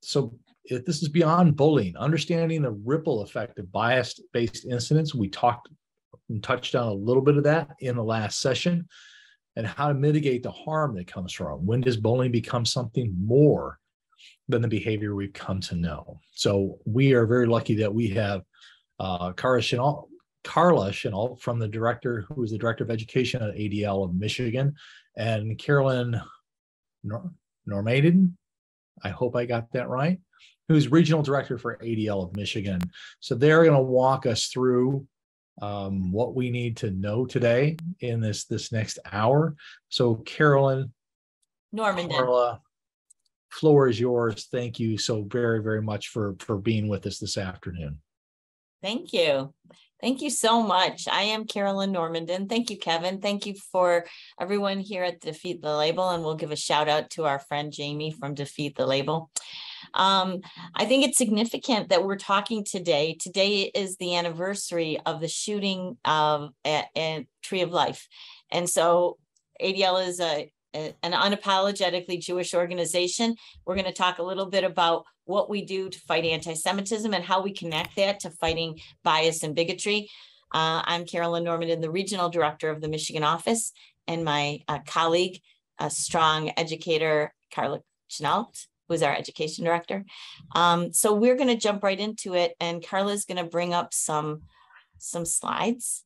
so if this is beyond bullying, understanding the ripple effect of bias-based incidents. We talked and touched on a little bit of that in the last session, and how to mitigate the harm that comes from. When does bullying become something more than the behavior we've come to know? So we are very lucky that we have uh, Carla Chennault, Carla Chennault from the director, who is the director of education at ADL of Michigan, and Carolyn Nor- Normaden. I hope I got that right who's regional director for ADL of Michigan. So they're going to walk us through um, what we need to know today in this this next hour. So Carolyn, Norman, Carla, floor is yours. Thank you so very very much for for being with us this afternoon. Thank you. Thank you so much. I am Carolyn Normandin. Thank you, Kevin. Thank you for everyone here at Defeat the Label. And we'll give a shout out to our friend Jamie from Defeat the Label. Um, I think it's significant that we're talking today. Today is the anniversary of the shooting of at, at Tree of Life. And so ADL is a, a, an unapologetically Jewish organization. We're going to talk a little bit about what we do to fight anti-Semitism and how we connect that to fighting bias and bigotry. Uh, I'm Carolyn Normandin, the regional director of the Michigan office, and my uh, colleague, a strong educator, Carla Chennault, who's our education director. Um, so we're going to jump right into it, and Carla's going to bring up some some slides,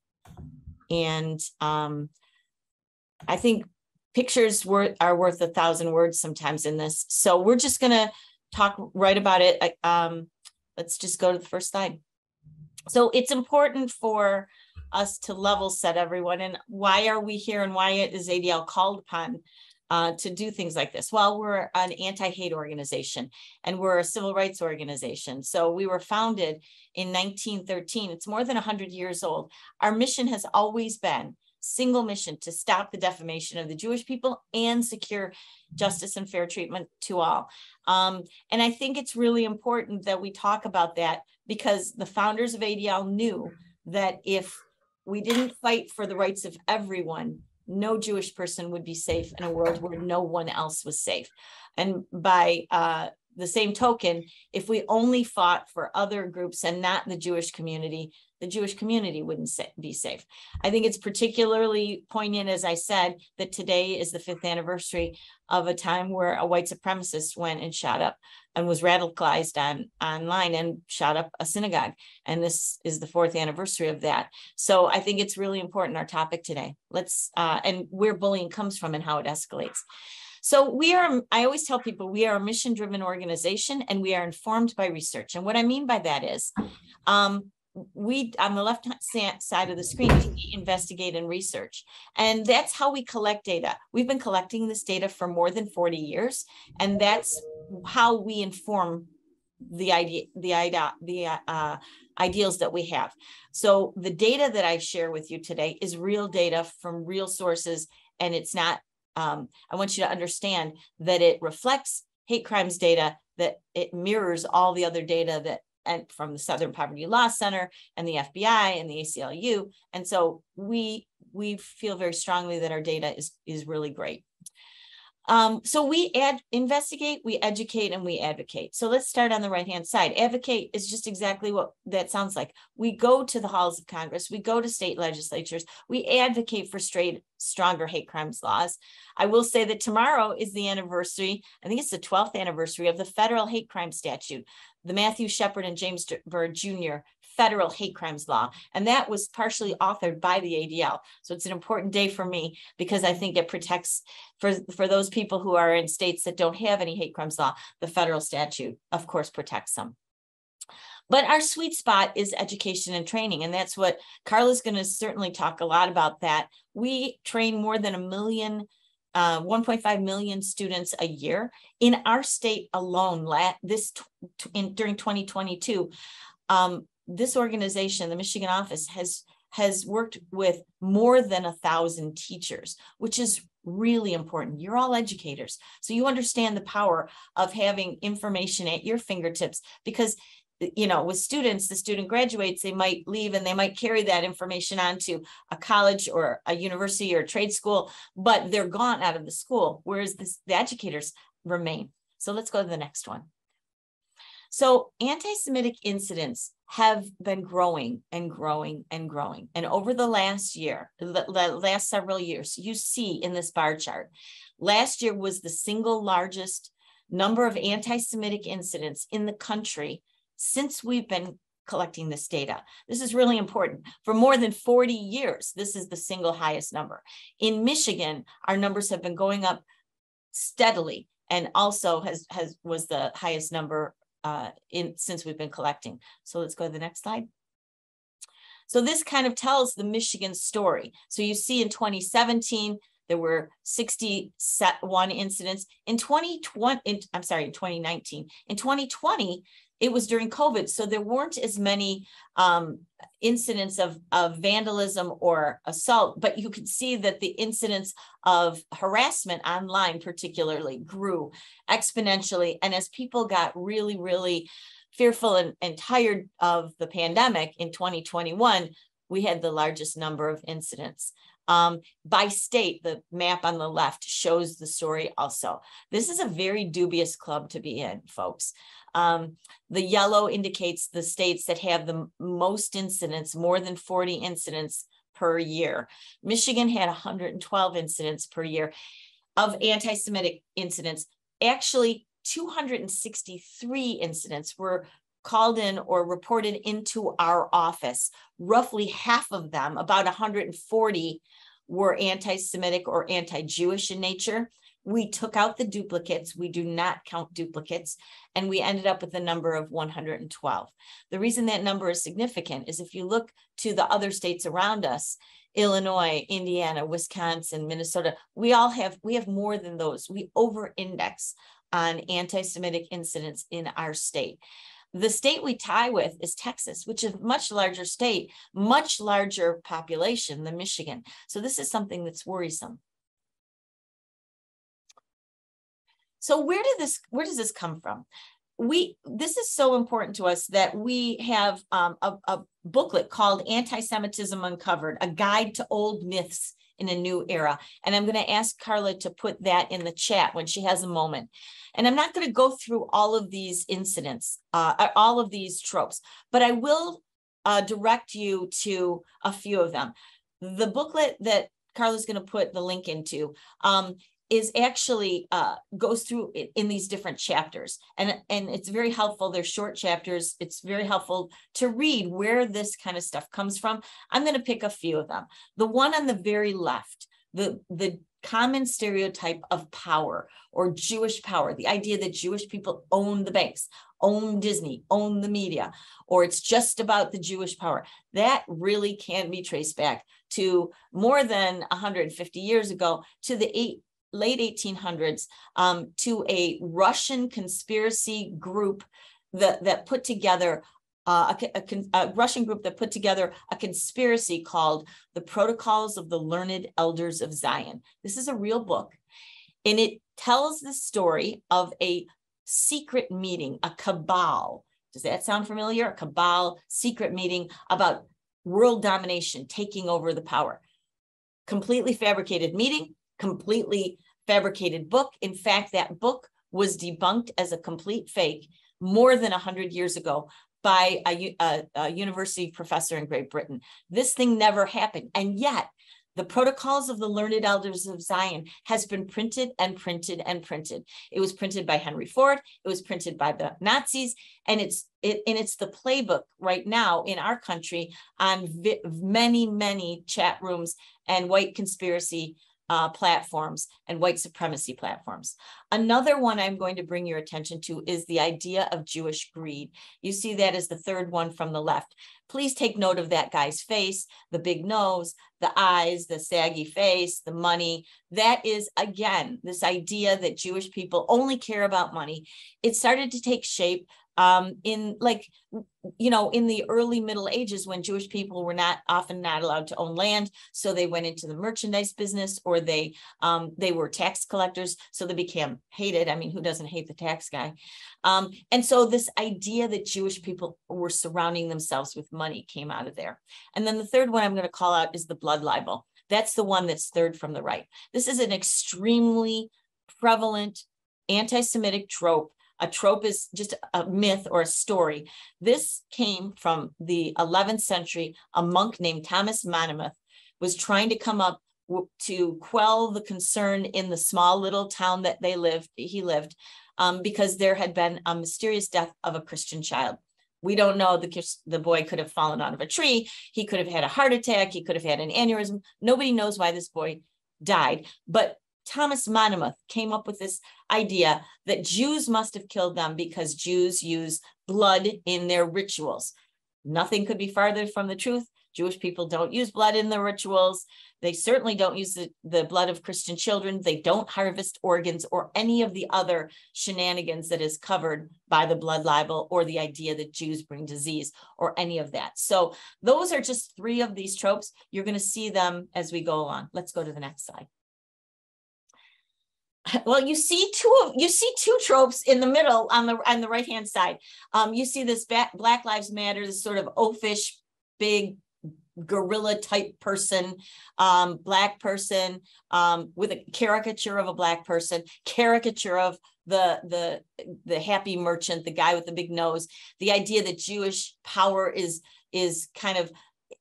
and um, I think pictures wor- are worth a thousand words sometimes in this. So we're just going to talk right about it. Um, let's just go to the first slide. So it's important for us to level set everyone and why are we here and why is ADL called upon uh, to do things like this? Well, we're an anti-hate organization and we're a civil rights organization. So we were founded in 1913. It's more than 100 years old. Our mission has always been single mission to stop the defamation of the Jewish people and secure justice and fair treatment to all. Um, and I think it's really important that we talk about that because the founders of ADL knew that if we didn't fight for the rights of everyone, no Jewish person would be safe in a world where no one else was safe. And by uh, the same token, if we only fought for other groups and not the Jewish community, the Jewish community wouldn't be safe. I think it's particularly poignant, as I said, that today is the fifth anniversary of a time where a white supremacist went and shot up and was radicalized on online and shot up a synagogue. And this is the fourth anniversary of that. So I think it's really important, our topic today. Let's, uh, and where bullying comes from and how it escalates. So we are, I always tell people we are a mission driven organization and we are informed by research. And what I mean by that is, um, we on the left side of the screen we investigate and research. And that's how we collect data. We've been collecting this data for more than 40 years and that's how we inform the idea the idea the uh, ideals that we have. So the data that i share with you today is real data from real sources and it's not um, i want you to understand that it reflects hate crimes data that it mirrors all the other data that and from the Southern Poverty Law Center and the FBI and the ACLU. And so we we feel very strongly that our data is is really great. Um, so we add, investigate, we educate, and we advocate. So let's start on the right hand side. Advocate is just exactly what that sounds like. We go to the halls of Congress, we go to state legislatures, we advocate for straight, stronger hate crimes laws. I will say that tomorrow is the anniversary, I think it's the 12th anniversary of the federal hate crime statute, the Matthew Shepard and James Byrd Jr federal hate crimes law. And that was partially authored by the ADL. So it's an important day for me because I think it protects for, for those people who are in states that don't have any hate crimes law, the federal statute, of course, protects them. But our sweet spot is education and training. And that's what Carla's going to certainly talk a lot about that. We train more than a million uh, 1.5 million students a year in our state alone. This in during 2022, um, this organization, the Michigan office, has has worked with more than a thousand teachers, which is really important. You're all educators, so you understand the power of having information at your fingertips because you know with students the student graduates they might leave and they might carry that information on to a college or a university or a trade school but they're gone out of the school whereas the educators remain so let's go to the next one So anti-Semitic incidents have been growing and growing and growing. And over the last year, the last several years, you see in this bar chart, last year was the single largest number of anti-Semitic incidents in the country since we've been collecting this data. This is really important. For more than 40 years, this is the single highest number. In Michigan, our numbers have been going up steadily and also has, has was the highest number uh, in since we've been collecting. So let's go to the next slide. So this kind of tells the Michigan story. So you see in 2017, there were 61 incidents. In 2020, in, I'm sorry, in 2019. In 2020, it was during COVID, so there weren't as many um, incidents of, of vandalism or assault, but you could see that the incidents of harassment online particularly grew exponentially. And as people got really, really fearful and, and tired of the pandemic in 2021, we had the largest number of incidents. Um, by state, the map on the left shows the story also. This is a very dubious club to be in, folks. Um, the yellow indicates the states that have the most incidents, more than 40 incidents per year. Michigan had 112 incidents per year of anti Semitic incidents. Actually, 263 incidents were called in or reported into our office. Roughly half of them, about 140, were anti Semitic or anti Jewish in nature. We took out the duplicates. We do not count duplicates. And we ended up with a number of 112. The reason that number is significant is if you look to the other states around us, Illinois, Indiana, Wisconsin, Minnesota, we all have, we have more than those. We over index on anti-Semitic incidents in our state. The state we tie with is Texas, which is a much larger state, much larger population than Michigan. So this is something that's worrisome. So where did this, where does this come from? We, this is so important to us that we have um, a, a booklet called Anti-Semitism Uncovered, a guide to old myths in a new era. And I'm going to ask Carla to put that in the chat when she has a moment. And I'm not going to go through all of these incidents, uh, uh, all of these tropes, but I will uh, direct you to a few of them. The booklet that Carla's going to put the link into um, is actually uh, goes through in these different chapters. And and it's very helpful. They're short chapters. It's very helpful to read where this kind of stuff comes from. I'm going to pick a few of them. The one on the very left the the common stereotype of power or jewish power the idea that jewish people own the banks own disney own the media or it's just about the jewish power. That really can be traced back to more than 150 years ago to the eight late 1800s um, to a Russian conspiracy group that, that put together uh, a, a, a, Russian group that put together a conspiracy called the Protocols of the Learned Elders of Zion. This is a real book, and it tells the story of a secret meeting, a cabal. Does that sound familiar? A cabal secret meeting about world domination, taking over the power. Completely fabricated meeting, completely fabricated book. In fact, that book was debunked as a complete fake more than 100 years ago by a, a, a, university professor in Great Britain. This thing never happened. And yet, the Protocols of the Learned Elders of Zion has been printed and printed and printed. It was printed by Henry Ford. It was printed by the Nazis, and it's it, and it's the playbook right now in our country on vi- many many chat rooms and white conspiracy uh, platforms and white supremacy platforms. Another one I'm going to bring your attention to is the idea of Jewish greed. You see that as the third one from the left. Please take note of that guy's face, the big nose, the eyes, the saggy face, the money. That is, again, this idea that Jewish people only care about money. It started to take shape um, in like you know in the early middle ages when jewish people were not often not allowed to own land so they went into the merchandise business or they um, they were tax collectors so they became hated. I mean who doesn't hate the tax guy? Um, and so this idea that jewish people were surrounding themselves with money came out of there. And then the third one i'm going to call out is the blood libel. That's the one that's third from the right. This is an extremely prevalent anti-semitic trope A trope is just a myth or a story. This came from the 11th century. A monk named Thomas Monmouth was trying to come up to quell the concern in the small little town that they lived, he lived, um, because there had been a mysterious death of a Christian child. We don't know the the boy could have fallen out of a tree. He could have had a heart attack. He could have had an aneurysm. Nobody knows why this boy died. But Thomas Monmouth came up with this idea that Jews must have killed them because Jews use blood in their rituals. Nothing could be farther from the truth. Jewish people don't use blood in their rituals. They certainly don't use the, the blood of Christian children. They don't harvest organs or any of the other shenanigans that is covered by the blood libel or the idea that Jews bring disease or any of that. So those are just three of these tropes. You're going to see them as we go along. Let's go to the next slide well you see two of you see two tropes in the middle on the on the right hand side um, you see this black lives matter this sort of oafish big gorilla type person, um, black person um, with a caricature of a black person, caricature of the the the happy merchant, the guy with the big nose. The idea that Jewish power is is kind of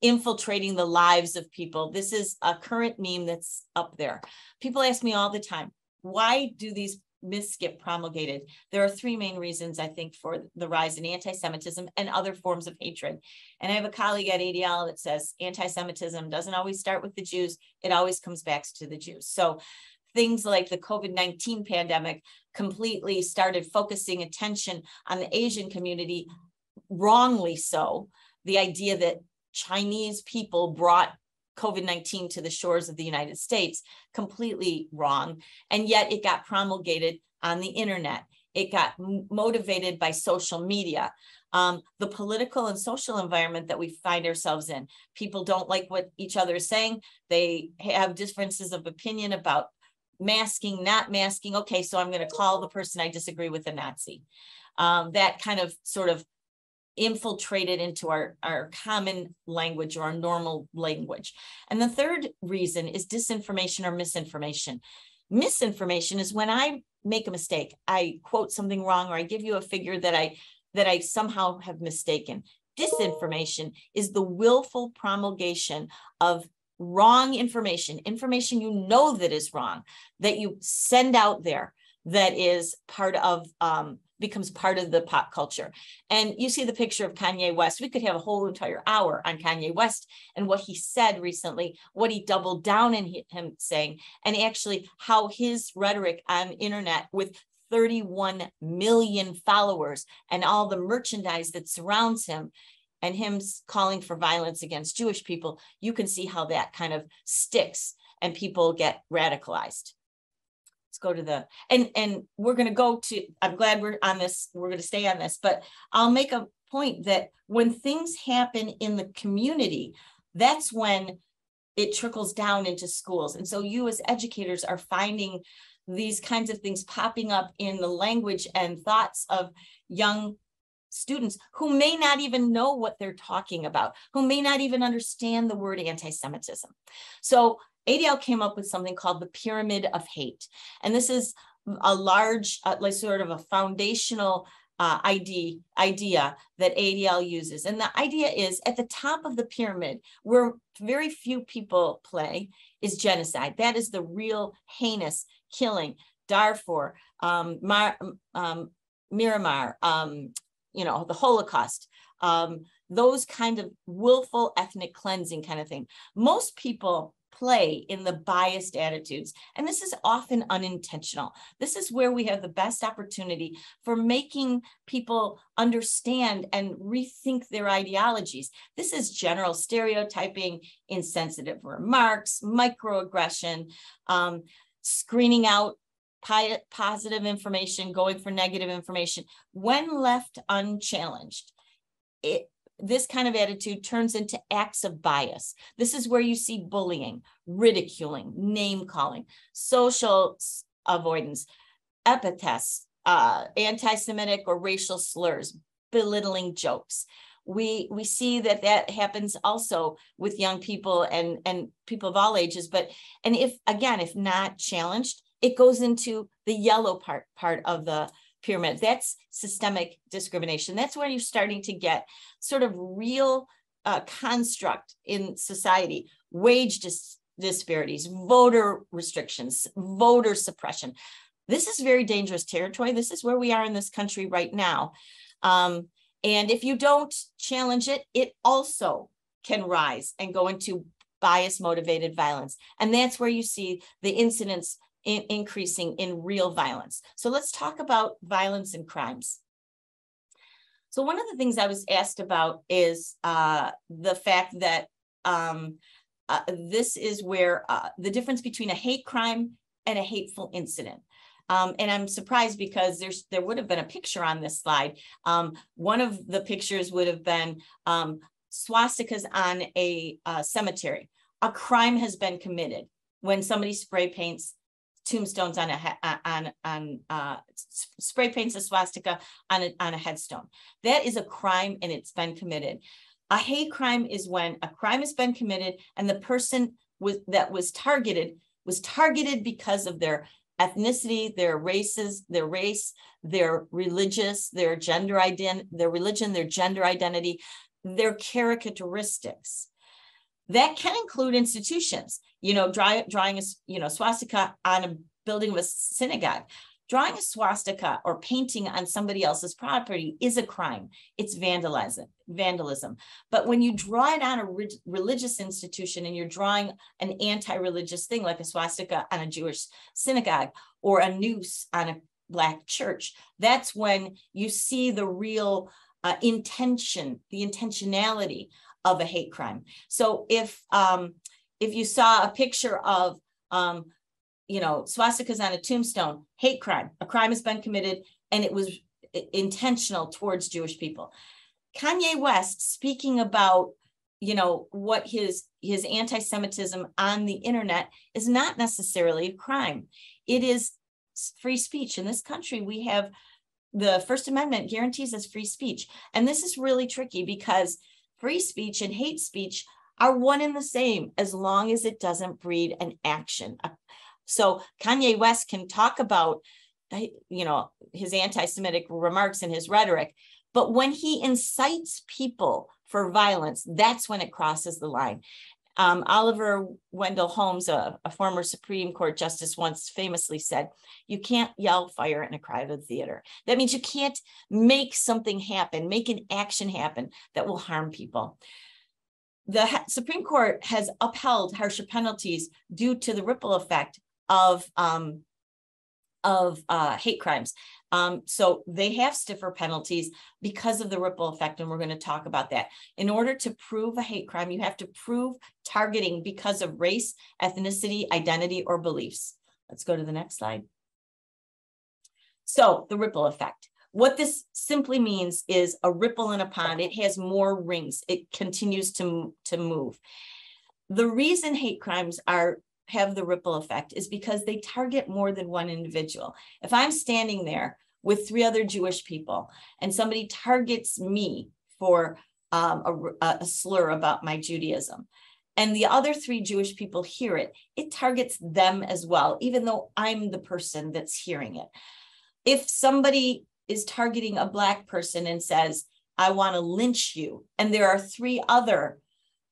infiltrating the lives of people. This is a current meme that's up there. People ask me all the time, why do these myths get promulgated. There are three main reasons, I think, for the rise in anti Semitism and other forms of hatred. And I have a colleague at ADL that says anti Semitism doesn't always start with the Jews, it always comes back to the Jews. So things like the COVID 19 pandemic completely started focusing attention on the Asian community, wrongly so. The idea that Chinese people brought COVID 19 to the shores of the United States, completely wrong. And yet it got promulgated on the internet. It got motivated by social media. Um, the political and social environment that we find ourselves in. People don't like what each other is saying. They have differences of opinion about masking, not masking. Okay, so I'm going to call the person I disagree with a Nazi. Um, that kind of sort of infiltrated into our, our common language or our normal language. And the third reason is disinformation or misinformation. Misinformation is when I make a mistake, I quote something wrong, or I give you a figure that I that I somehow have mistaken. Disinformation is the willful promulgation of wrong information, information you know that is wrong, that you send out there that is part of um, becomes part of the pop culture. And you see the picture of Kanye West. We could have a whole entire hour on Kanye West and what he said recently, what he doubled down in him saying, and actually how his rhetoric on internet with 31 million followers and all the merchandise that surrounds him and him calling for violence against Jewish people, you can see how that kind of sticks and people get radicalized let's go to the and and we're going to go to i'm glad we're on this we're going to stay on this but i'll make a point that when things happen in the community that's when it trickles down into schools and so you as educators are finding these kinds of things popping up in the language and thoughts of young students who may not even know what they're talking about, who may not even understand the word anti Semitism. So ADL came up with something called the pyramid of hate. And this is a large, uh, like sort of a foundational uh, ID, idea that ADL uses. And the idea is at the top of the pyramid, where very few people play, is genocide. That is the real heinous killing. Darfur, um, Mar, um, Miramar, um, you know, the Holocaust, um, those kind of willful ethnic cleansing kind of thing. Most people play in the biased attitudes. And this is often unintentional. This is where we have the best opportunity for making people understand and rethink their ideologies. This is general stereotyping, insensitive remarks, microaggression, um, screening out positive information, going for negative information. When left unchallenged, it, this kind of attitude turns into acts of bias. This is where you see bullying, ridiculing, name calling, social avoidance, epithets, uh, anti Semitic or racial slurs, belittling jokes. We, we see that that happens also with young people and, and people of all ages. But, and if, again, if not challenged, it goes into the yellow part, part of the, pyramid. That's systemic discrimination. That's where you're starting to get sort of real uh, construct in society, wage dis- disparities, voter restrictions, voter suppression. This is very dangerous territory. This is where we are in this country right now. Um, and if you don't challenge it, it also can rise and go into bias motivated violence. And that's where you see the incidents in increasing in real violence. So let's talk about violence and crimes. So one of the things I was asked about is uh, the fact that um, uh, this is where uh, the difference between a hate crime and a hateful incident. Um, and I'm surprised because there's there would have been a picture on this slide. Um, one of the pictures would have been um, swastikas on a uh, cemetery. A crime has been committed when somebody spray paints tombstones on a on on uh, spray paints a swastika on a on a headstone. That is a crime and it's been committed. A hate crime is when a crime has been committed and the person was that was targeted was targeted because of their ethnicity, their races, their race, their religious, their gender identity, their religion, their gender identity, their characteristics. That can include institutions, you know, drawing, drawing a you know swastika on a building of a synagogue. Drawing a swastika or painting on somebody else's property is a crime. It's vandalism. Vandalism. But when you draw it on a re- religious institution and you're drawing an anti-religious thing like a swastika on a Jewish synagogue or a noose on a black church, that's when you see the real uh, intention, the intentionality of a hate crime. So if um, if you saw a picture of um, you know swastikas on a tombstone, hate crime, a crime has been committed, and it was intentional towards Jewish people. Kanye West speaking about you know what his his anti-Semitism on the internet is not necessarily a crime. It is free speech in this country. We have the First Amendment guarantees us free speech. And this is really tricky because free speech and hate speech are one and the same as long as it doesn't breed an action. Uh, so Kanye West can talk about, uh, you know, his anti-Semitic remarks and his rhetoric, but when he incites people for violence, that's when it crosses the line. Um, Oliver Wendell Holmes, a, a, former Supreme Court justice, once famously said, You can't yell fire in a crowded theater. That means you can't make something happen, make an action happen that will harm people. The Supreme Court has upheld harsher penalties due to the ripple effect of um, of uh, hate crimes. Um, so they have stiffer penalties because of the ripple effect, and we're going to talk about that. In order to prove a hate crime, you have to prove targeting because of race, ethnicity, identity, or beliefs. Let's go to the next slide. So the ripple effect. What this simply means is a ripple in a pond. It has more rings. It continues to, to move. The reason hate crimes are have the ripple effect is because they target more than one individual. If I'm standing there with three other Jewish people and somebody targets me for um, a, a slur about my Judaism, and the other three Jewish people hear it, it targets them as well, even though I'm the person that's hearing it. If somebody is targeting a Black person and says, I want to lynch you, and there are three other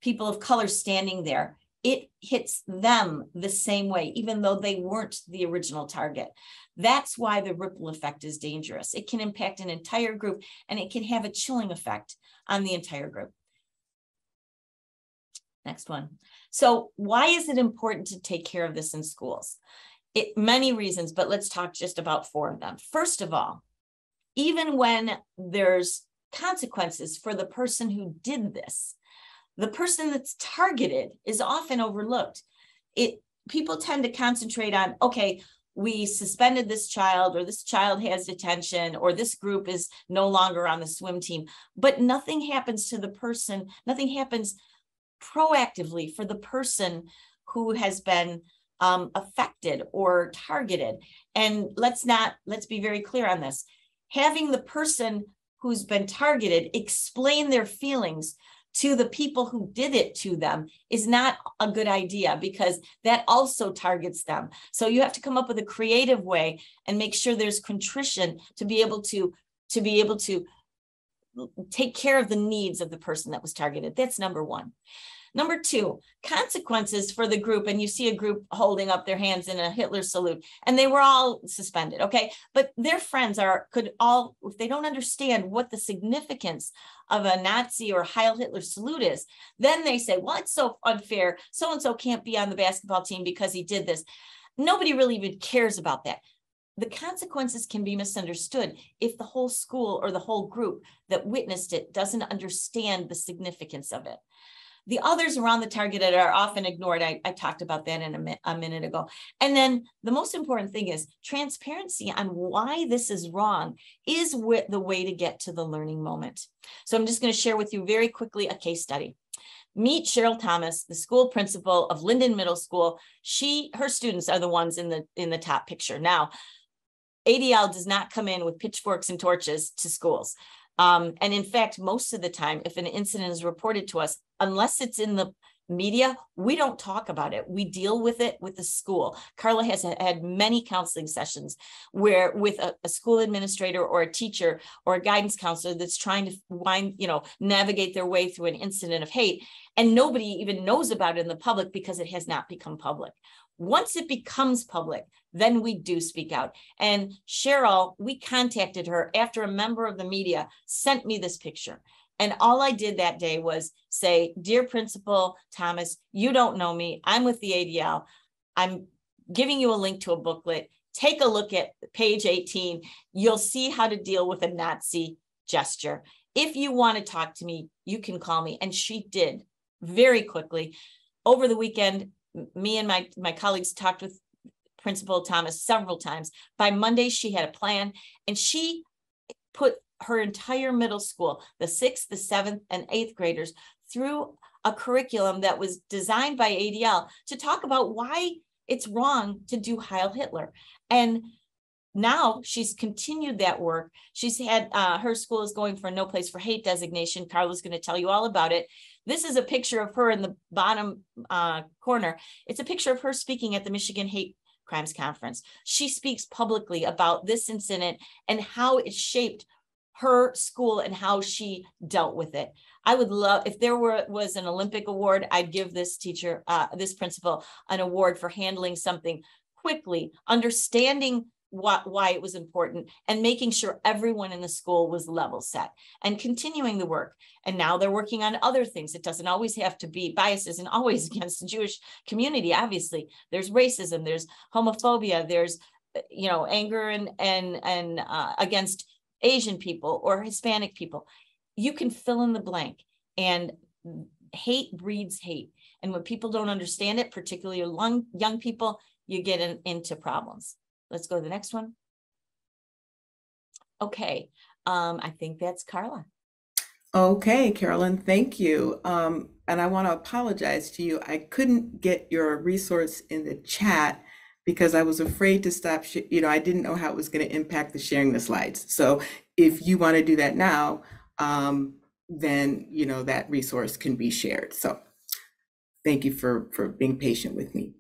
people of color standing there, it hits them the same way, even though they weren't the original target. That's why the ripple effect is dangerous. It can impact an entire group and it can have a chilling effect on the entire group. Next one. So why is it important to take care of this in schools? It many reasons, but let's talk just about four of them. First of all, even when there's consequences for the person who did this, the person that's targeted is often overlooked. It people tend to concentrate on, okay, we suspended this child or this child has detention or this group is no longer on the swim team. But nothing happens to the person nothing happens proactively for the person who has been um, affected or targeted. And let's not let's be very clear on this. Having the person who's been targeted explain their feelings to the people who did it to them is not a good idea because that also targets them. So you have to come up with a creative way and make sure there's contrition to be able to to be able to take care of the needs of the person that was targeted. That's number 1. Number two, consequences for the group. And you see a group holding up their hands in a Hitler salute, and they were all suspended. Okay. But their friends are, could all, if they don't understand what the significance of a Nazi or Heil Hitler salute is, then they say, well, it's so unfair. So and so can't be on the basketball team because he did this. Nobody really even cares about that the consequences can be misunderstood if the whole school or the whole group that witnessed it doesn't understand the significance of it. The others around the targeted are often ignored. I, I talked about that in a, a minute ago. And then the most important thing is transparency on why this is wrong is the way to get to the learning moment. So I'm just going to share with you very quickly a case study meet Cheryl Thomas, the school principal of Linden Middle School. She, her students are the ones in the in the top picture. Now, ADL does not come in with pitchforks and torches to schools. Um, and in fact, most of the time, if an incident is reported to us, unless it's in the media, we don't talk about it. We deal with it with the school. Carla has had many counseling sessions where with a, a, school administrator or a teacher or a guidance counselor that's trying to wind, you know, navigate their way through an incident of hate. And nobody even knows about it in the public because it has not become public. Once it becomes public, then we do speak out. And Cheryl, we contacted her after a member of the media sent me this picture. And all I did that day was say, Dear Principal Thomas, you don't know me. I'm with the ADL. I'm giving you a link to a booklet. Take a look at page 18. You'll see how to deal with a Nazi gesture. If you want to talk to me, you can call me. And she did very quickly. Over the weekend, me and my, my colleagues talked with Principal Thomas several times. By Monday, she had a plan and she put her entire middle school, the sixth, the seventh, and eighth graders, through a curriculum that was designed by ADL to talk about why it's wrong to do Heil Hitler. And now she's continued that work. She's had uh, her school is going for a no place for hate designation. Carla's going to tell you all about it. This is a picture of her in the bottom uh, corner. It's a picture of her speaking at the Michigan Hate Crimes Conference. She speaks publicly about this incident and how it shaped her school and how she dealt with it. I would love if there were was an Olympic award, I'd give this teacher, uh, this principal, an award for handling something quickly, understanding what, why it was important and making sure everyone in the school was level set and continuing the work. And now they're working on other things. It doesn't always have to be biases and always against the Jewish community. Obviously, there's racism, there's homophobia, there's you know anger and and and uh, against Asian people or Hispanic people. You can fill in the blank, and hate breeds hate. And when people don't understand it, particularly young young people, you get in, into problems. Let's go to the next one. Okay, um, I think that's Carla. Okay, Carolyn, thank you. Um, and I want to apologize to you. I couldn't get your resource in the chat because I was afraid to stop, you know, I didn't know how it was going to impact the sharing the slides. So if you want to do that now, um, then, you know, that resource can be shared. So thank you for, for being patient with me.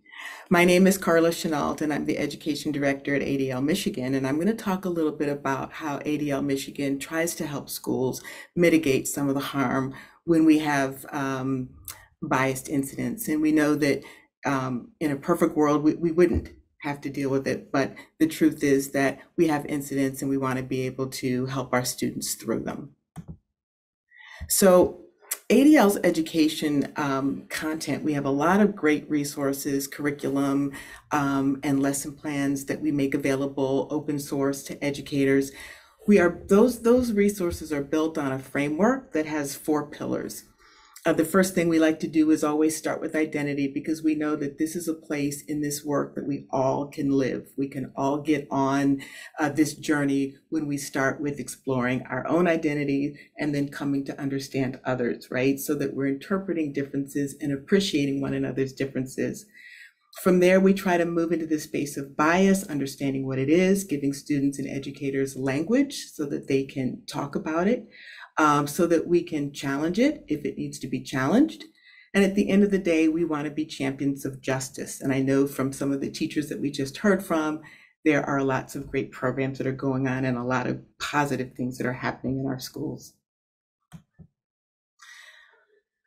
My name is Carla Chenault, and I'm the Education Director at ADL Michigan. And I'm going to talk a little bit about how ADL Michigan tries to help schools mitigate some of the harm when we have um, biased incidents. And we know that um, in a perfect world, we, we wouldn't have to deal with it. But the truth is that we have incidents and we want to be able to help our students through them. So ADL's education um, content, we have a lot of great resources, curriculum, um, and lesson plans that we make available open source to educators. We are those those resources are built on a framework that has four pillars. Uh, the first thing we like to do is always start with identity because we know that this is a place in this work that we all can live. We can all get on uh, this journey when we start with exploring our own identity and then coming to understand others, right? So that we're interpreting differences and appreciating one another's differences. From there, we try to move into the space of bias, understanding what it is, giving students and educators language so that they can talk about it. Um, so that we can challenge it if it needs to be challenged. And at the end of the day, we want to be champions of justice. And I know from some of the teachers that we just heard from, there are lots of great programs that are going on and a lot of positive things that are happening in our schools.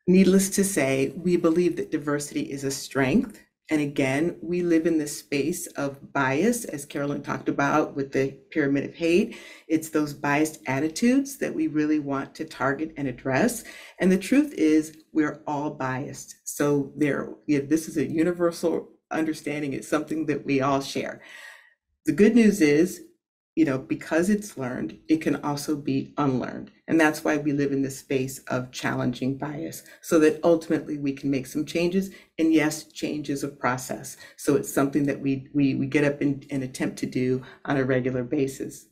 Needless to say, we believe that diversity is a strength and again, we live in this space of bias, as Carolyn talked about with the pyramid of hate. It's those biased attitudes that we really want to target and address. And the truth is, we're all biased. So there, yeah, this is a universal understanding. It's something that we all share. The good news is you know, because it's learned, it can also be unlearned. And that's why we live in this space of challenging bias so that ultimately we can make some changes. And yes, change is a process. So it's something that we, we, we get up and, and attempt to do on a regular basis.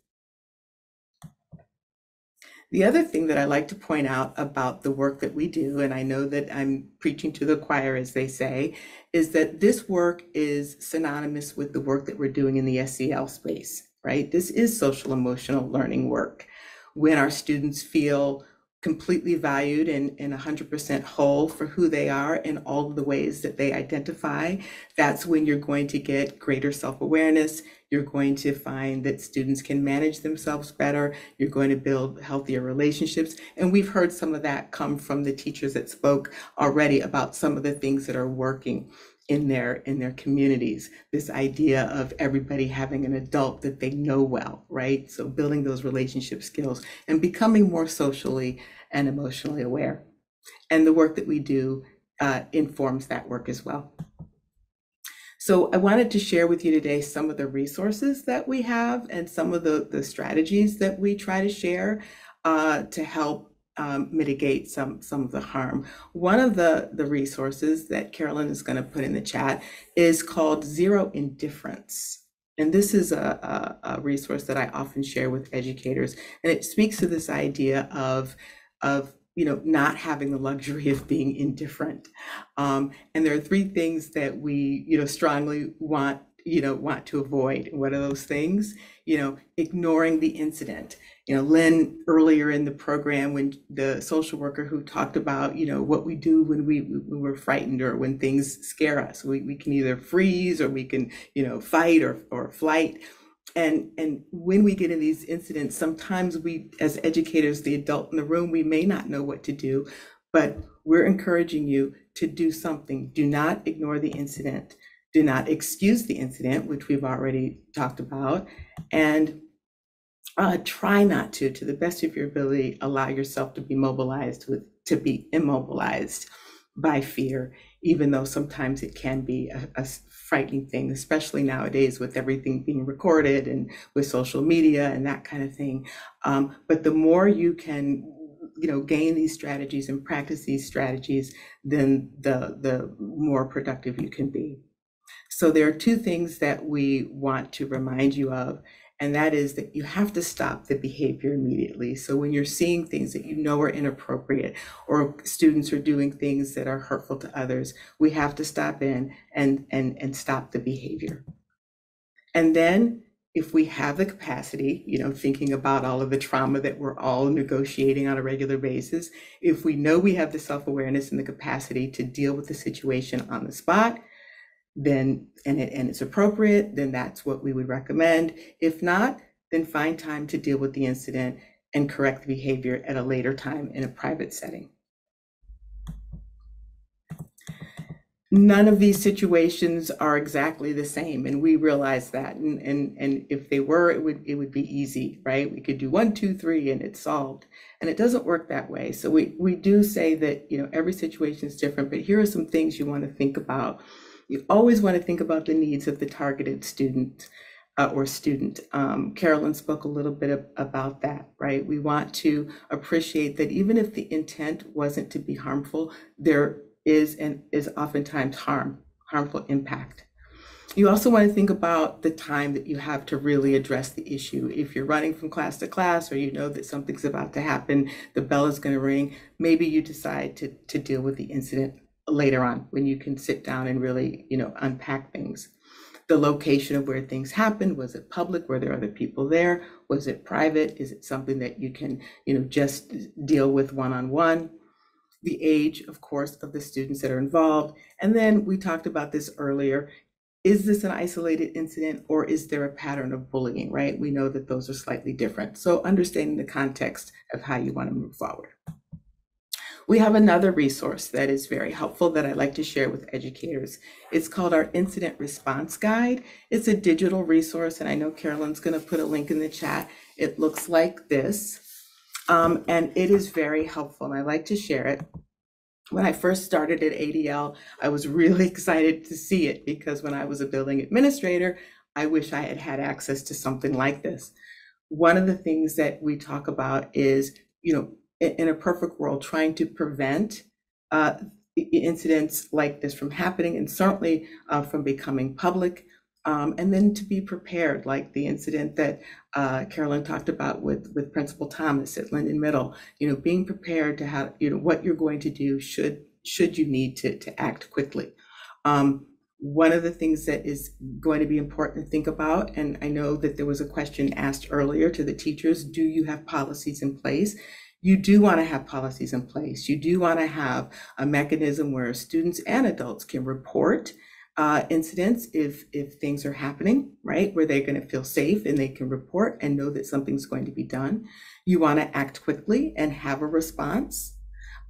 The other thing that I like to point out about the work that we do, and I know that I'm preaching to the choir, as they say, is that this work is synonymous with the work that we're doing in the SEL space right? This is social emotional learning work. When our students feel completely valued and, and 100% whole for who they are in all of the ways that they identify, that's when you're going to get greater self awareness. You're going to find that students can manage themselves better. You're going to build healthier relationships. And we've heard some of that come from the teachers that spoke already about some of the things that are working in their in their communities this idea of everybody having an adult that they know well right? So building those relationship skills and becoming more socially and emotionally aware. And the work that we do uh, informs that work as well. So i wanted to share with you today some of the resources that we have and some of the the strategies that we try to share uh, to help um, mitigate some some of the harm. One of the the resources that Carolyn is going to put in the chat is called Zero Indifference. And this is a, a, a, resource that I often share with educators, and it speaks to this idea of of you know not having the luxury of being indifferent. Um, and there are three things that we you know strongly want you know want to avoid. What are those things? You know, ignoring the incident you know, Lynn earlier in the program when the social worker who talked about, you know, what we do when we, when we're frightened or when things scare us. We, we can either freeze or we can, you know, fight or, or flight. And, and when we get in these incidents, sometimes we, as educators, the adult in the room, we may not know what to do, but we're encouraging you to do something. Do not ignore the incident. Do not excuse the incident, which we've already talked about. And uh, try not to, to the best of your ability, allow yourself to be mobilized with, to be immobilized by fear, even though sometimes it can be a, a frightening thing, especially nowadays with everything being recorded and with social media and that kind of thing. Um, but the more you can you know gain these strategies and practice these strategies then the the more productive you can be so there are two things that we want to remind you of and that is that you have to stop the behavior immediately. So when you're seeing things that you know are inappropriate or students are doing things that are hurtful to others, we have to stop in and and and stop the behavior. And then if we have the capacity, you know, thinking about all of the trauma that we're all negotiating on a regular basis, if we know we have the self-awareness and the capacity to deal with the situation on the spot, then and it and it's appropriate, then that's what we would recommend. If not, then find time to deal with the incident and correct the behavior at a later time in a private setting. None of these situations are exactly the same, and we realize that. And, and, and if they were, it would it would be easy, right? We could do one, two, three, and it's solved. And it doesn't work that way. So we we do say that you know every situation is different, but here are some things you want to think about you always want to think about the needs of the targeted student uh, or student. Um, Carolyn spoke a little bit of, about that, right? We want to appreciate that even if the intent wasn't to be harmful, there is and is oftentimes harm, harmful impact. You also want to think about the time that you have to really address the issue. If you're running from class to class or you know that something's about to happen, the bell is going to ring, maybe you decide to, to deal with the incident later on when you can sit down and really, you know, unpack things. the location of where things happened. Was it public? Were there other people there? Was it private? Is it something that you can, you know, just deal with one on one? The age, of course, of the students that are involved. And then we talked about this earlier. Is this an isolated incident or is there a pattern of bullying, right? We know that those are slightly different. So understanding the context of how you want to move forward. We have another resource that is very helpful that I'd like to share with educators. It's called our Incident Response Guide. It's a digital resource, and I know Carolyn's going to put a link in the chat. It looks like this, um, and it is very helpful, and I like to share it. When I first started at ADL, I was really excited to see it because when I was a building administrator, I wish I had had access to something like this. One of the things that we talk about is, you know, in a perfect world, trying to prevent uh, incidents like this from happening and certainly uh, from becoming public. Um, and then to be prepared, like the incident that uh, Carolyn talked about with, with Principal Thomas at Linden Middle, you know, being prepared to have, you know, what you're going to do should should you need to, to act quickly. Um, one of the things that is going to be important to think about, and I know that there was a question asked earlier to the teachers, do you have policies in place? You do want to have policies in place. You do want to have a mechanism where students and adults can report uh, incidents if if things are happening, right? Where they're going to feel safe and they can report and know that something's going to be done. You want to act quickly and have a response.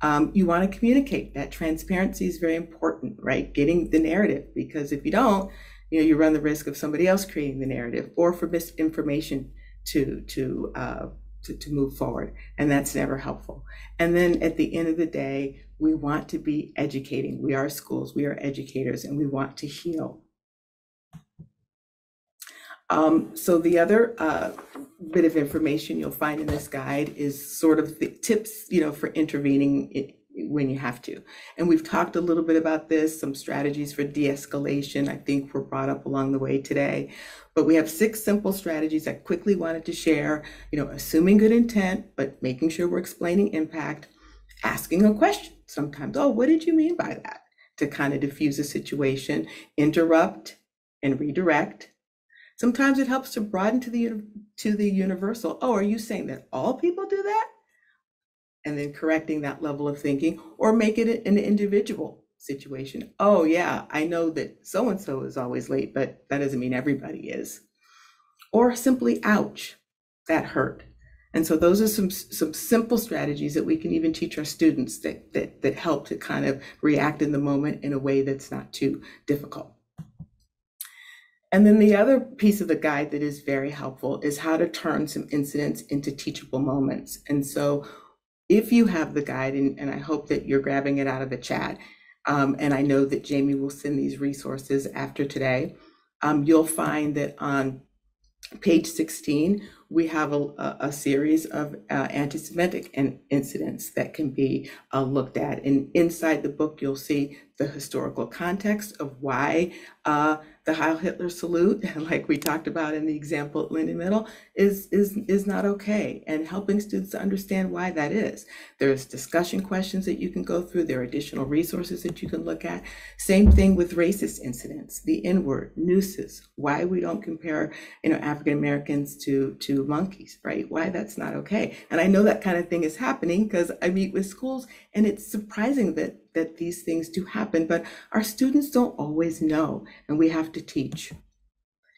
Um, you want to communicate. That transparency is very important, right? Getting the narrative because if you don't, you know, you run the risk of somebody else creating the narrative or for misinformation to to uh, to, to move forward. And that's never helpful. And then at the end of the day, we want to be educating. We are schools, we are educators, and we want to heal. Um, so the other uh, bit of information you'll find in this guide is sort of the tips, you know, for intervening when you have to. And we've talked a little bit about this, some strategies for de-escalation, I think were brought up along the way today. But we have six simple strategies I quickly wanted to share, you know, assuming good intent, but making sure we're explaining impact, asking a question. Sometimes, oh, what did you mean by that? To kind of diffuse a situation, interrupt and redirect. Sometimes it helps to broaden to the to the universal. Oh, are you saying that all people do that? And then correcting that level of thinking or make it an individual situation. Oh, yeah, I know that so and so is always late, but that doesn't mean everybody is. Or simply, ouch, that hurt. And so those are some some simple strategies that we can even teach our students that that that help to kind of react in the moment in a way that's not too difficult. And then the other piece of the guide that is very helpful is how to turn some incidents into teachable moments. And so if you have the guide, and, and I hope that you're grabbing it out of the chat, um, and I know that Jamie will send these resources after today, um, you'll find that on page 16, we have a, a series of uh, anti-Semitic in, incidents that can be uh, looked at. And inside the book, you'll see the historical context of why uh, the Heil Hitler salute, like we talked about in the example at Linden Middle, is, is, is not okay, and helping students understand why that is. There's discussion questions that you can go through, there are additional resources that you can look at. Same thing with racist incidents, the N-word, nooses, why we don't compare you know, African Americans to, to monkeys, right? Why that's not okay. And I know that kind of thing is happening because I meet with schools, and it's surprising that that these things do happen, but our students don't always know, and we have to teach.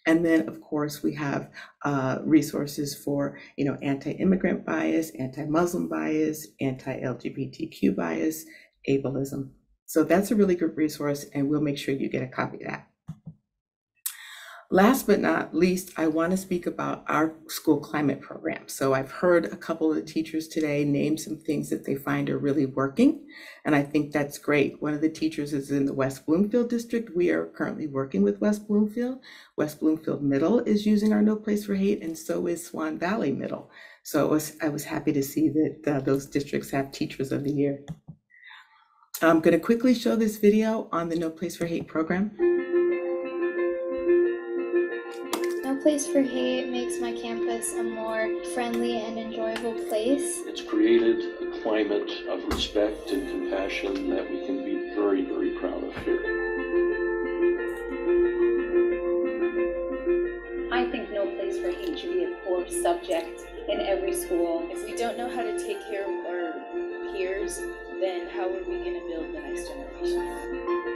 And then, of course, we have uh, resources for, you know, anti-immigrant bias, anti-Muslim bias, anti-LGBTQ bias, ableism. So that's a really good resource, and we'll make sure you get a copy of that. Last but not least, I want to speak about our school climate program. So I've heard a couple of the teachers today name some things that they find are really working, and I think that's great. One of the teachers is in the West Bloomfield district. We are currently working with West Bloomfield. West Bloomfield Middle is using our No Place for Hate, and so is Swan Valley Middle. So was, I was happy to see that uh, those districts have Teachers of the Year. I'm going to quickly show this video on the No Place for Hate program. Place for Hate makes my campus a more friendly and enjoyable place. It's created a climate of respect and compassion that we can be very, very proud of here. I think No Place for Hate should be a core subject in every school. If we don't know how to take care of our peers, then how are we going to build the next generation?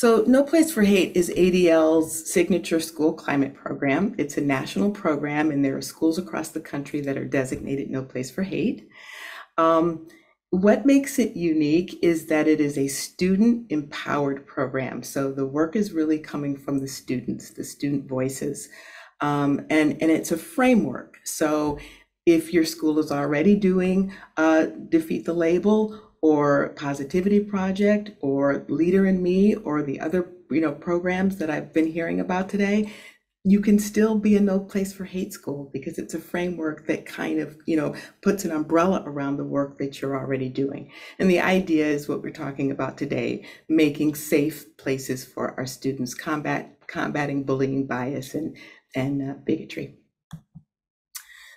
So, No Place for Hate is ADL's signature school climate program. It's a national program, and there are schools across the country that are designated No Place for Hate. Um, what makes it unique is that it is a student empowered program. So, the work is really coming from the students, the student voices. Um, and, and it's a framework. So, if your school is already doing uh, Defeat the Label, or Positivity Project or Leader in Me or the other you know programs that I've been hearing about today, you can still be a no place for hate school because it's a framework that kind of you know puts an umbrella around the work that you're already doing. And the idea is what we're talking about today making safe places for our students combat combating bullying bias and and uh, bigotry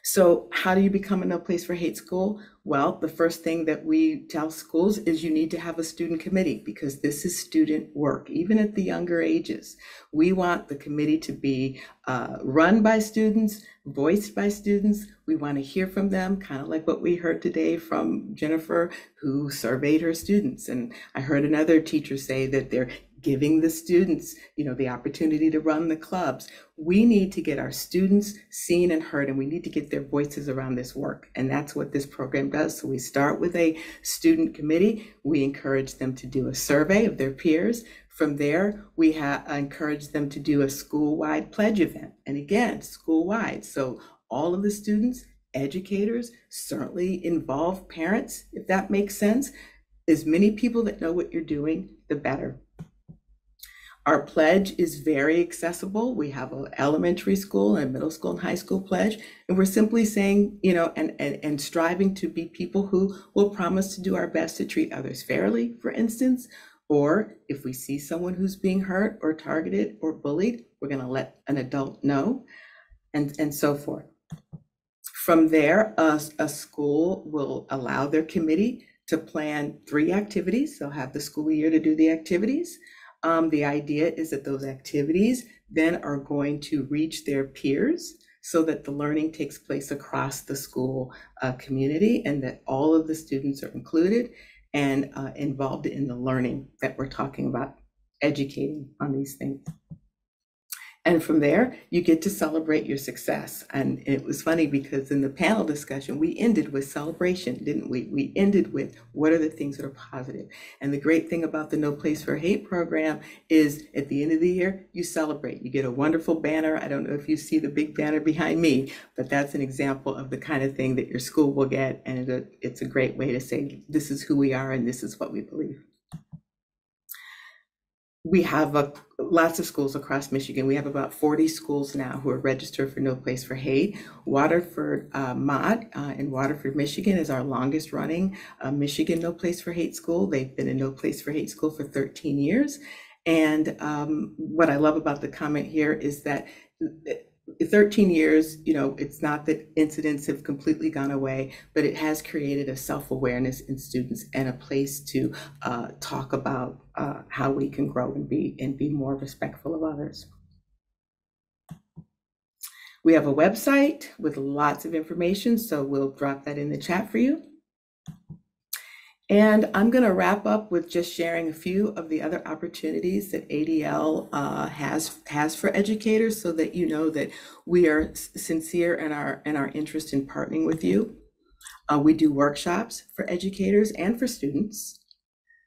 so how do you become a no place for hate school well, the first thing that we tell schools is you need to have a student committee because this is student work, even at the younger ages. We want the committee to be uh, run by students, voiced by students. We want to hear from them, kind of like what we heard today from Jennifer, who surveyed her students. And I heard another teacher say that they're giving the students, you know, the opportunity to run the clubs. We need to get our students seen and heard, and we need to get their voices around this work. And that's what this program does. So we start with a student committee. We encourage them to do a survey of their peers. From there, we encourage them to do a school-wide pledge event. And again, school-wide. So all of the students, educators, certainly involve parents, if that makes sense. As many people that know what you're doing, the better. Our pledge is very accessible. We have an elementary school and middle school and high school pledge. And we're simply saying, you know, and, and, and striving to be people who will promise to do our best to treat others fairly, for instance. Or if we see someone who's being hurt or targeted or bullied, we're going to let an adult know and, and so forth. From there, a, a school will allow their committee to plan three activities. They'll have the school year to do the activities. Um, the idea is that those activities then are going to reach their peers so that the learning takes place across the school uh, community and that all of the students are included and uh, involved in the learning that we're talking about, educating on these things. And from there, you get to celebrate your success. And it was funny because in the panel discussion, we ended with celebration, didn't we? We ended with what are the things that are positive. And the great thing about the No Place for Hate program is at the end of the year, you celebrate. You get a wonderful banner. I don't know if you see the big banner behind me, but that's an example of the kind of thing that your school will get. And it's a great way to say, this is who we are and this is what we believe we have a, lots of schools across Michigan. We have about 40 schools now who are registered for No Place for Hate. Waterford uh, Mott uh, in Waterford, Michigan is our longest running uh, Michigan No Place for Hate school. They've been a No Place for Hate school for 13 years. And um, what I love about the comment here is that 13 years, you know, it's not that incidents have completely gone away, but it has created a self awareness in students and a place to uh, talk about uh, how we can grow and be and be more respectful of others. We have a website with lots of information, so we'll drop that in the chat for you. And I'm going to wrap up with just sharing a few of the other opportunities that ADL uh, has has for educators, so that you know that we are sincere in our in our interest in partnering with you. Uh, we do workshops for educators and for students.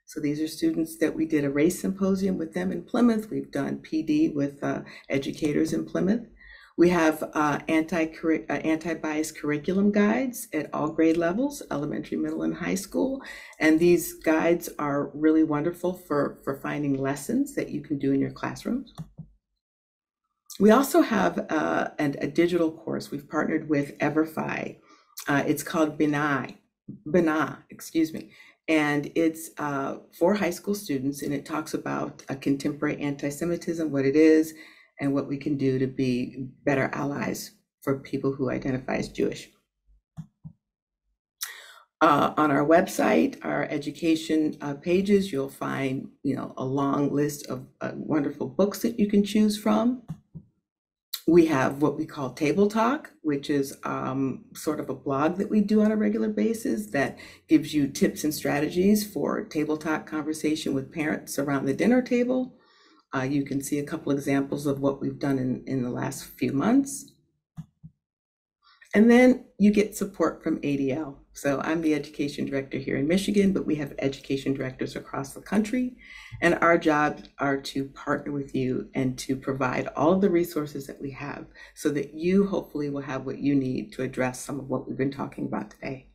So these are students that we did a race symposium with them in Plymouth. We've done PD with uh, educators in Plymouth. We have uh, anti uh, anti-bias curriculum guides at all grade levels, elementary, middle, and high school. And these guides are really wonderful for, for finding lessons that you can do in your classrooms. We also have uh, an, a digital course. We've partnered with Everfi. Uh, it's called Binai, Bina, excuse me. And it's uh, for high school students, and it talks about a contemporary anti-Semitism, what it is, and what we can do to be better allies for people who identify as Jewish. Uh, on our website, our education uh, pages, you'll find, you know, a long list of uh, wonderful books that you can choose from. We have what we call Table Talk, which is um, sort of a blog that we do on a regular basis that gives you tips and strategies for table talk conversation with parents around the dinner table. Uh, you can see a couple examples of what we've done in, in the last few months. And then you get support from ADL. So I'm the education director here in Michigan, but we have education directors across the country. And our jobs are to partner with you and to provide all of the resources that we have so that you hopefully will have what you need to address some of what we've been talking about today.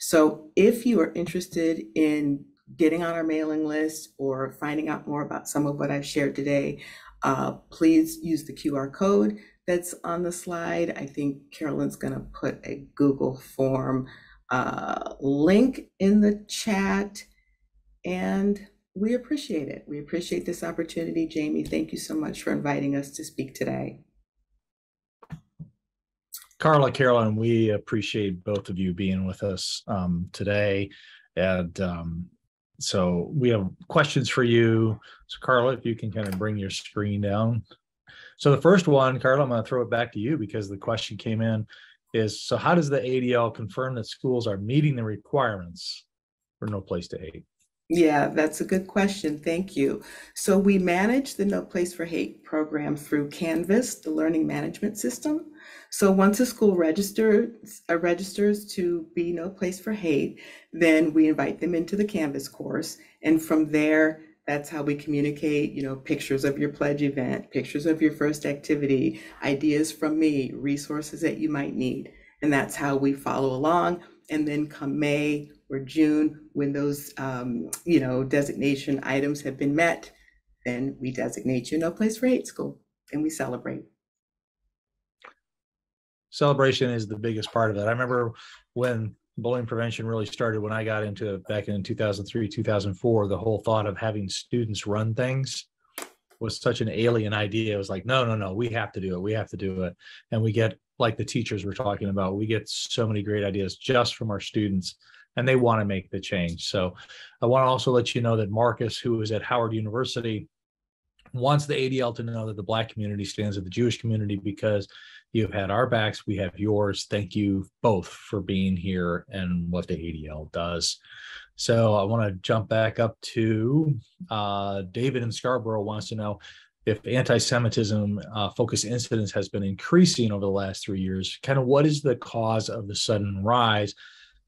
So if you are interested in getting on our mailing list or finding out more about some of what I've shared today, uh, please use the QR code that's on the slide. I think Carolyn's going to put a Google form uh, link in the chat. And we appreciate it. We appreciate this opportunity. Jamie, thank you so much for inviting us to speak today. Carla, Carolyn, we appreciate both of you being with us um, today. And um, so we have questions for you. So, Carla, if you can kind of bring your screen down. So the first one, Carla, I'm going to throw it back to you because the question came in is, so how does the ADL confirm that schools are meeting the requirements for No Place to Hate? Yeah, that's a good question. Thank you. So we manage the No Place for Hate program through Canvas, the learning management system. So once a school registers uh, registers to be No Place for Hate, then we invite them into the Canvas course, and from there that's how we communicate, you know, pictures of your pledge event, pictures of your first activity, ideas from me, resources that you might need. And that's how we follow along. And then come May or June, when those, um, you know, designation items have been met, then we designate you no place for hate school and we celebrate. Celebration is the biggest part of it. I remember when bullying prevention really started when I got into it back in 2003, 2004. The whole thought of having students run things was such an alien idea. It was like, no, no, no, we have to do it. We have to do it. And we get, like the teachers were talking about, we get so many great ideas just from our students and they want to make the change. So I want to also let you know that Marcus, who is at Howard University, wants the ADL to know that the Black community stands with the Jewish community because You've had our backs, we have yours. Thank you both for being here and what the ADL does. So I want to jump back up to uh, David in Scarborough wants to know if anti-Semitism uh, focused incidents has been increasing over the last three years. Kind of what is the cause of the sudden rise?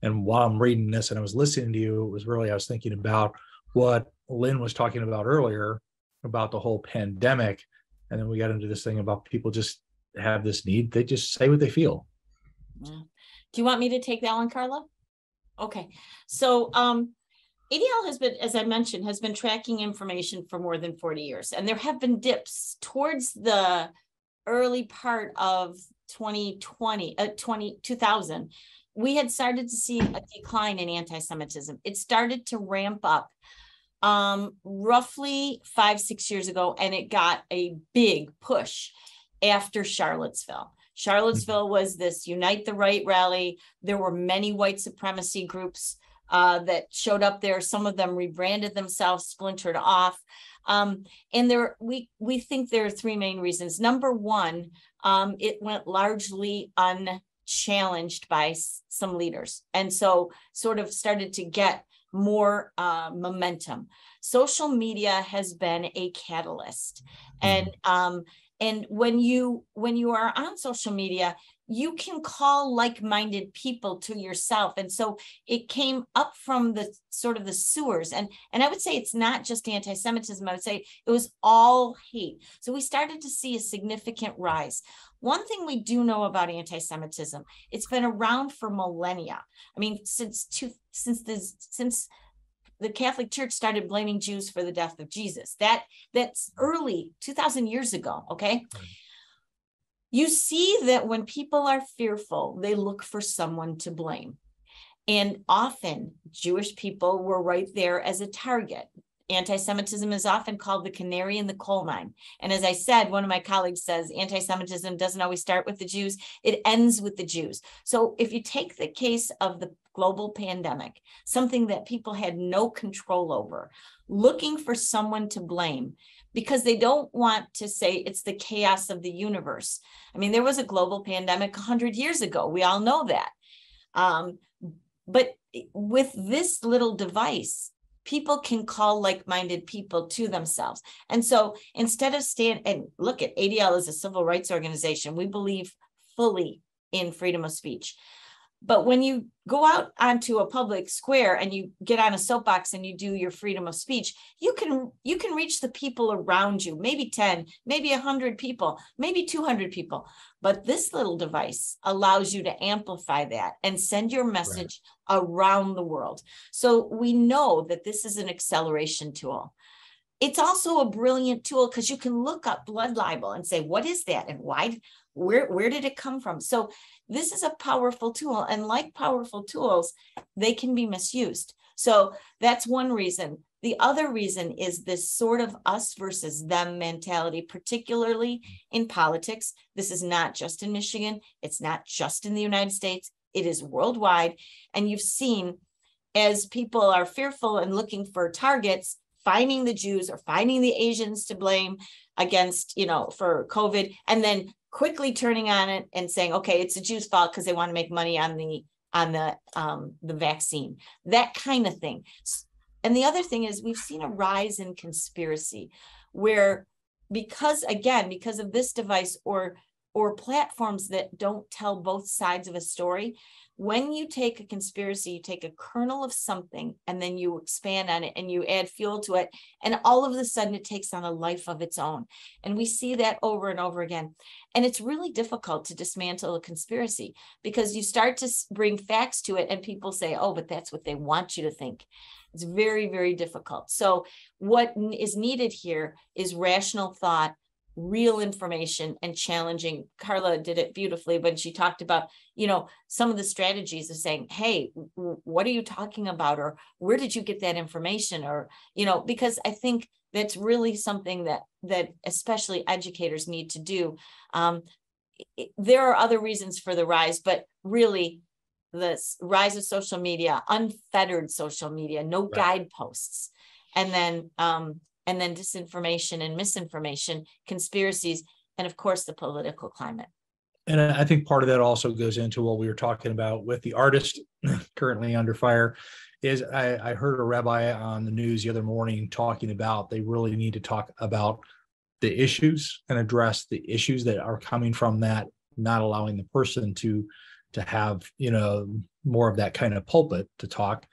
And while I'm reading this and I was listening to you, it was really I was thinking about what Lynn was talking about earlier about the whole pandemic, and then we got into this thing about people just have this need, they just say what they feel. Yeah. Do you want me to take that one, Carla? Okay, so um, ADL has been, as I mentioned, has been tracking information for more than 40 years, and there have been dips towards the early part of 2020, uh, 20, 2000. We had started to see a decline in anti-Semitism. It started to ramp up um, roughly five, six years ago, and it got a big push after Charlottesville. Charlottesville was this Unite the Right rally. There were many white supremacy groups uh, that showed up there. Some of them rebranded themselves, splintered off. Um, and there, we we think there are three main reasons. Number one, um, it went largely unchallenged by some leaders, and so sort of started to get more uh, momentum. Social media has been a catalyst, and um, and when you when you are on social media you can call like-minded people to yourself. And so it came up from the sort of the sewers. And and i would say it's not just anti-semitism. I would say it was all hate. So we started to see a significant rise one thing we do know about anti-semitism it's been around for millennia i mean since two since this since the Catholic Church started blaming Jews for the death of Jesus. That that's early, 2000 years ago, okay? You see that when people are fearful, they look for someone to blame. And often Jewish people were right there as a target. anti-Semitism is often called the canary in the coal mine. And as I said, one of my colleagues says anti-Semitism doesn't always start with the Jews, it ends with the Jews. So if you take the case of the global pandemic, something that people had no control over, looking for someone to blame because they don't want to say it's the chaos of the universe. I mean, there was a global pandemic 100 years ago. We all know that. Um, but with this little device, people can call like-minded people to themselves. And so instead of stand and look at ADL is a civil rights organization, we believe fully in freedom of speech. But when you go out onto a public square and you get on a soapbox and you do your freedom of speech, you can you can reach the people around you, maybe 10, maybe 100 people, maybe 200 people. But this little device allows you to amplify that and send your message right. around the world. So we know that this is an acceleration tool. It's also a brilliant tool because you can look up blood libel and say, what is that? And why, where, where did it come from? So this is a powerful tool. And like powerful tools, they can be misused. So that's one reason. The other reason is this sort of us versus them mentality, particularly in politics. This is not just in Michigan, it's not just in the United States, it is worldwide. And you've seen as people are fearful and looking for targets, finding the Jews or finding the Asians to blame against, you know, for COVID, and then quickly turning on it and saying, okay, it's the Jews' fault because they want to make money on the on the um, the vaccine, that kind of thing. And the other thing is we've seen a rise in conspiracy where because again, because of this device or or platforms that don't tell both sides of a story, when you take a conspiracy, you take a kernel of something and then you expand on it and you add fuel to it. And all of a sudden it takes on a life of its own. And we see that over and over again. And it's really difficult to dismantle a conspiracy because you start to bring facts to it and people say, oh, but that's what they want you to think. It's very, very difficult. So, what is needed here is rational thought real information and challenging. Carla did it beautifully when she talked about, you know, some of the strategies of saying, hey, what are you talking about? Or where did you get that information? Or, you know, because I think that's really something that that especially educators need to do. Um, there are other reasons for the rise, but really the rise of social media, unfettered social media, no right. guideposts, and then um, and then disinformation and misinformation, conspiracies, and of course the political climate. And I think part of that also goes into what we were talking about with the artist currently under fire. Is I, I heard a rabbi on the news the other morning talking about they really need to talk about the issues and address the issues that are coming from that, not allowing the person to to have you know more of that kind of pulpit to talk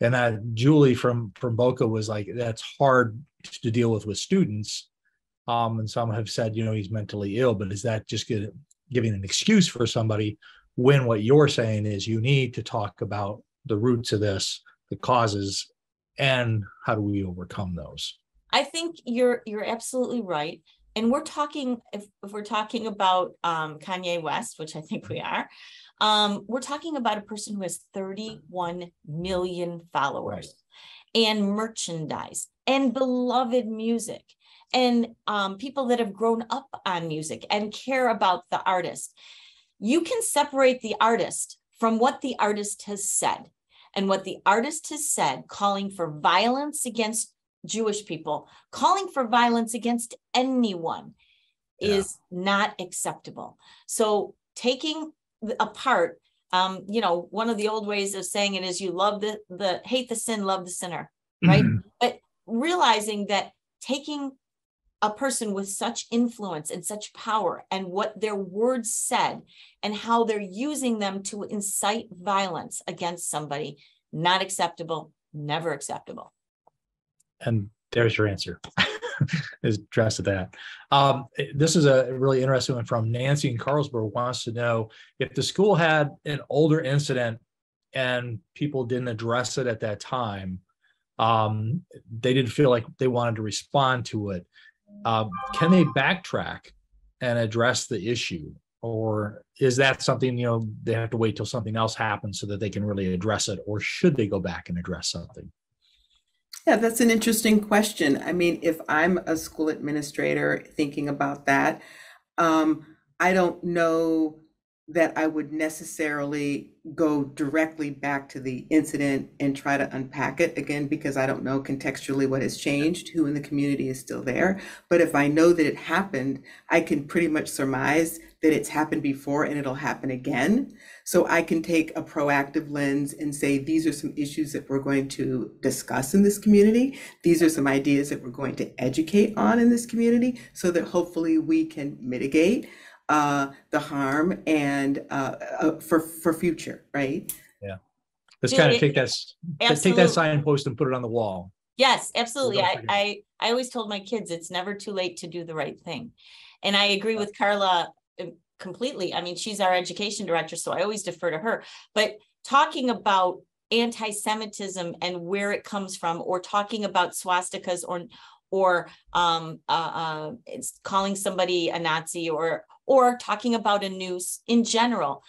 and that Julie from from Boca was like, that's hard to deal with with students. Um, and some have said, you know, he's mentally ill, but is that just get, giving an excuse for somebody when what you're saying is you need to talk about the roots of this, the causes, and how do we overcome those? I think you're you're absolutely right. And we're talking if, if we're talking about um, Kanye West, which I think we are, um, we're talking about a person who has 31 million followers right. and merchandise and beloved music and um, people that have grown up on music and care about the artist. You can separate the artist from what the artist has said. And what the artist has said, calling for violence against Jewish people, calling for violence against anyone yeah. is not acceptable. So taking apart um you know one of the old ways of saying it is you love the the hate the sin love the sinner right mm-hmm. but realizing that taking a person with such influence and such power and what their words said and how they're using them to incite violence against somebody not acceptable never acceptable and there's your answer is addressed to that. Um, this is a really interesting one from Nancy in Carlsbad wants to know if the school had an older incident and people didn't address it at that time, um, they didn't feel like they wanted to respond to it. Um, can they backtrack and address the issue? Or is that something, you know, they have to wait till something else happens so that they can really address it? Or should they go back and address something? Yeah, that's an interesting question. I mean, if I'm a school administrator thinking about that, um, I don't know that I would necessarily go directly back to the incident and try to unpack it again because I don't know contextually what has changed, who in the community is still there. But if I know that it happened, I can pretty much surmise that it's happened before and it'll happen again. So I can take a proactive lens and say, these are some issues that we're going to discuss in this community. These are some ideas that we're going to educate on in this community so that hopefully we can mitigate uh, the harm and uh, uh, for for future, right? Yeah. Let's kind of take that, s- take that signpost and put it on the wall. Yes, absolutely. I. I, I always told my kids, it's never too late to do the right thing. And I agree with Carla uh, completely. I mean, she's our education director, so I always defer to her. But talking about anti-Semitism and where it comes from, or talking about swastikas or or um uh, uh it's calling somebody a Nazi or or talking about a noose in general.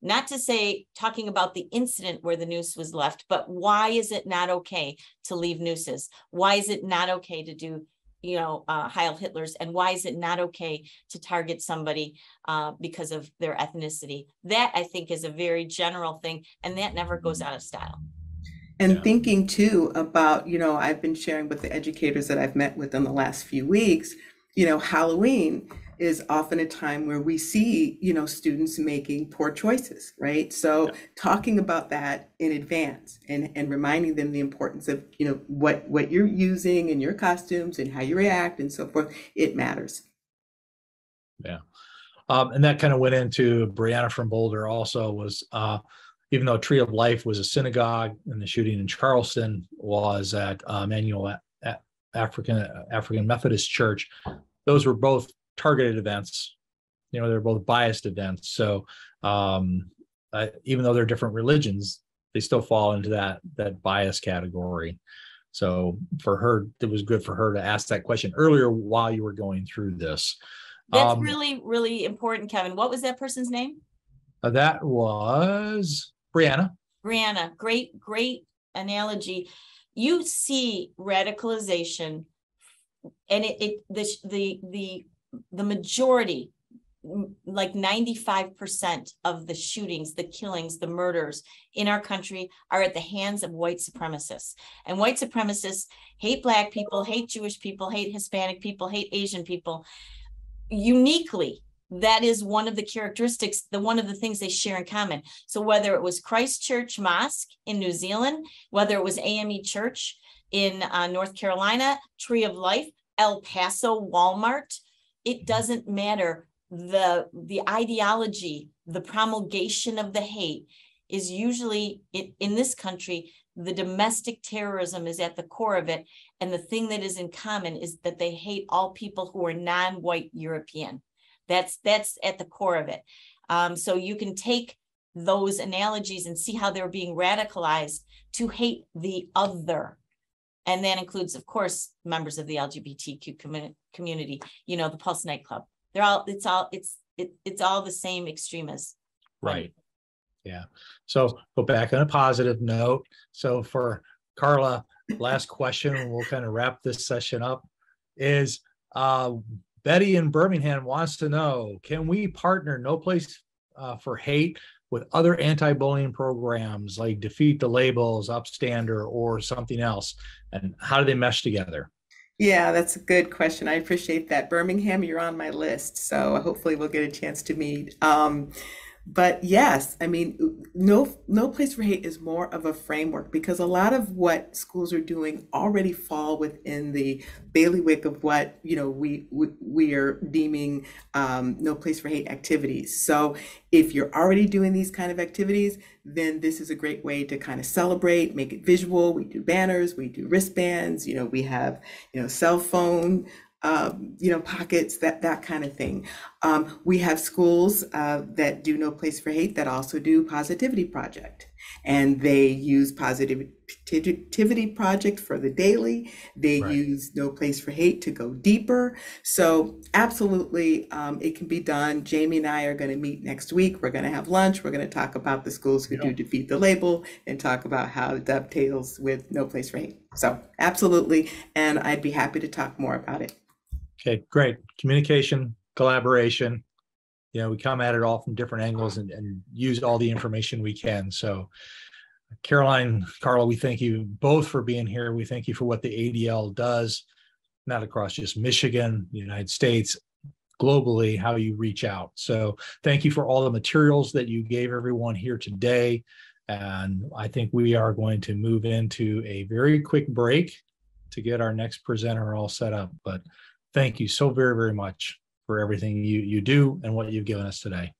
Not to say talking about the incident where the noose was left, but why is it not okay to leave nooses? Why is it not okay to do, you know, uh, Heil Hitler's? And why is it not okay to target somebody uh, because of their ethnicity? That I think is a very general thing, and that never goes out of style. And Yeah. thinking too about, you know, I've been sharing with the educators that I've met with in the last few weeks, you know, Halloween is often a time where we see, you know, students making poor choices, right? So talking about that in advance and, and reminding them the importance of, you know, what, what you're using and your costumes and how you react and so forth, it matters. Um, and that kind of went into Brianna from Boulder also was, uh, even though Tree of Life was a synagogue and the shooting in Charleston was at uh, Emanuel A- A- African African Methodist Church, those were both targeted events. You know, they're both biased events. So um, uh, even though they're different religions, they still fall into that that bias category. So for her, it was good for her to ask that question earlier while you were going through this. That's Um, really, really important, Kevin. What was that person's name? Uh, that was Brianna. Brianna, great, great analogy. You see radicalization and it, it the, the, the, the majority, like 95% of the shootings, the killings, the murders in our country are at the hands of white supremacists. And white supremacists hate black people, hate Jewish people, hate Hispanic people, hate Asian people. Uniquely, that is one of the characteristics, the one of the things they share in common. So whether it was Christchurch Mosque in New Zealand, whether it was AME Church in uh, North Carolina, Tree of Life, El Paso Walmart, it doesn't matter. The the ideology, the promulgation of the hate is usually in this country, the domestic terrorism is at the core of it. And the thing that is in common is that they hate all people who are non-white European. That's that's at the core of it. Um, so you can take those analogies and see how they're being radicalized to hate the other. And that includes, of course, members of the LGBTQ commu- community, you know, the Pulse nightclub. They're all, it's all, it's, it, it's all the same extremists. Right. Yeah. So go back on a positive note. So for Carla, last question, we'll kind of wrap this session up is uh, Betty in Birmingham wants to know, can we partner No Place uh, for Hate with other anti-bullying programs like Defeat the Labels, Upstander, or something else? And how do they mesh together? Yeah, that's a good question. I appreciate that. Birmingham, you're on my list, so hopefully we'll get a chance to meet. Um, but yes, I mean, no, no place for hate is more of a framework because a lot of what schools are doing already fall within the bailiwick of what you know we we, we are deeming um, no place for hate activities. So if you're already doing these kind of activities, then this is a great way to kind of celebrate, make it visual. We do banners, we do wristbands, you know, we have you know cell phone um, you know, pockets, that that kind of thing. Um, we have schools uh, that do No Place for Hate that also do Positivity Project. And they use Positivity Project for the daily. They Right. use No Place for Hate to go deeper. So absolutely, um, it can be done. Jamie and I are going to meet next week. We're going to have lunch. We're going to talk about the schools who do defeat the label and talk about how it dovetails with No Place for Hate. So absolutely, and I'd be happy to talk more about it. Okay, great. Communication, collaboration. You know, we come at it all from different angles and, and use all the information we can. So Caroline, Carla, we thank you both for being here. We thank you for what the ADL does, not across just Michigan, the United States, globally, how you reach out. So thank you for all the materials that you gave everyone here today. And I think we are going to move into a very quick break to get our next presenter all set up. But thank you so very, very much for everything you, you do and what you've given us today.